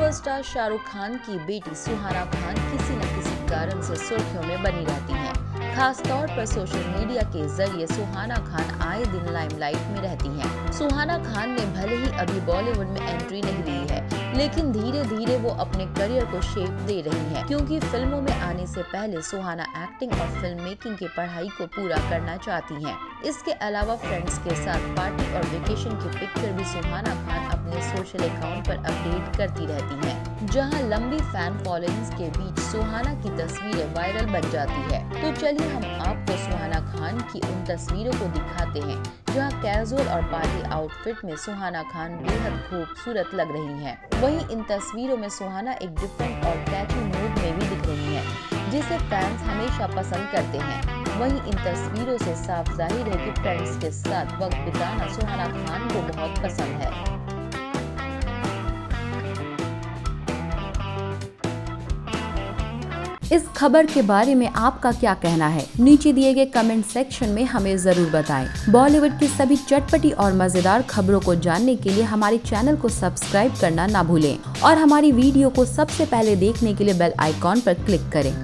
Superstar Shahrukh Khan की बेटी सुहाना खान किसी न किसी कारण से सुर्खियों में बनी रहती हैं। खास तौर पर सोशल मीडिया के ज़रिए सुहाना खान आए दिन लाइमलाइट में रहती हैं। सुहाना खान ने भले ही अभी बॉलीवुड में एंट्री नहीं ली है, लेकिन धीरे धीरे वो अपने करियर को शेप दे रही हैं, क्योंकि फ़िल्मों में आने से पहले सुहाना एक्टिंग और फ़िल्म मेकिंग की पढ़ाई को पूरा करना चाहती हैं। इसके अलावा फ्रेंड्स के साथ पार्टी और वेकेशन की पिक्चर भी सुहाना खान अपने सोशल अकाउंट पर अपडेट करती रहती हैं, जहाँ लंबी फ़ैन फॉलोइंग्स के बीच सुहाना की तस्वीरें वायरल बन जाती है। तो चलिए हम आपको सुहाना खान की उन तस्वीरों को दिखाते हैं जहाँ कैजुअल और पार्टी आउटफिट में सुहाना खान बेहद खूबसूरत लग रही हैं। वहीं इन तस्वीरों में सुहाना एक डिफरेंट और कैची मूड में भी दिख रही हैं, जिसे फैंस हमेशा पसंद करते हैं। वहीं इन तस्वीरों से साफ़ ज़ाहिर है कि फ्रेंड्स के साथ वक्त बिताना सुहाना खान को बहुत पसंद है। इस खबर के बारे में आपका क्या कहना है? नीचे दिए गए कमेंट सेक्शन में हमें ज़रूर बताएँ। बॉलीवुड की सभी चटपटी और मज़ेदार खबरों को जानने के लिए हमारे चैनल को सब्सक्राइब करना ना भूलें। और हमारी वीडियो को सबसे पहले देखने के लिए बेल आइकॉन पर क्लिक करें।